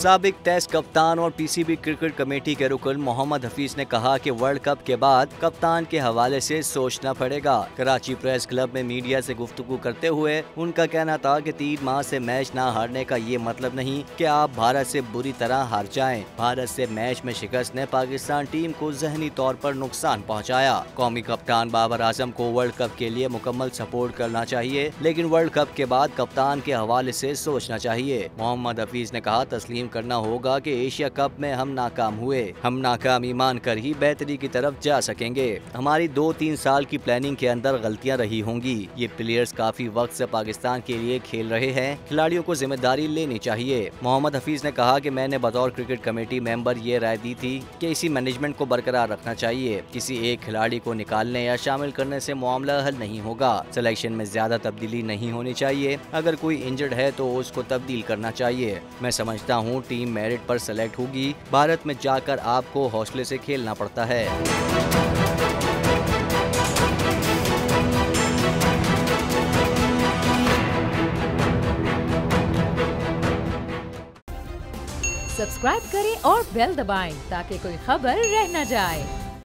सबक टेस्ट कप्तान और पीसीबी क्रिकेट कमेटी के रुकन मोहम्मद हफीज ने कहा कि वर्ल्ड कप के बाद कप्तान के हवाले से सोचना पड़ेगा कराची प्रेस क्लब में मीडिया से गुफ्तगू करते हुए उनका कहना था कि तीन माह से मैच न हारने का ये मतलब नहीं कि आप भारत से बुरी तरह हार जाएँ। भारत से मैच में शिकस्त ने पाकिस्तान टीम को जहनी तौर पर नुकसान पहुँचाया। कौमी कप्तान बाबर आज़म को वर्ल्ड कप के लिए मुकम्मल सपोर्ट करना चाहिए, लेकिन वर्ल्ड कप के बाद कप्तान के हवाले से सोचना चाहिए मोहम्मद हफीज ने कहा, तस्लीम करना होगा कि एशिया कप में हम नाकाम हुए। हम नाकामी मान कर ही बेहतरी की तरफ़ जा सकेंगे। हमारी दो तीन साल की प्लानिंग के अंदर गलतियाँ रही होंगी। ये प्लेयर्स काफ़ी वक्त से पाकिस्तान के लिए खेल रहे हैं। खिलाड़ियों को ज़िम्मेदारी लेनी चाहिए। मोहम्मद हफीज ने कहा की मैंने बतौर क्रिकेट कमेटी मेंबर ये राय दी थी कि इसी मैनेजमेंट को बरकरार रखना चाहिए। किसी एक खिलाड़ी को निकालने या शामिल करने से मामला हल नहीं होगा। सिलेक्शन में ज़्यादा तब्दीली नहीं होनी चाहिए। अगर कोई इंजर्ड है तो उसको तब्दील करना चाहिए। मैं समझता हूँ टीम मेरिट पर सेलेक्ट होगी। भारत में जाकर आपको हौसले से खेलना पड़ता है। सब्सक्राइब करें और बेल दबाएँ ताकि कोई खबर रह न जाए।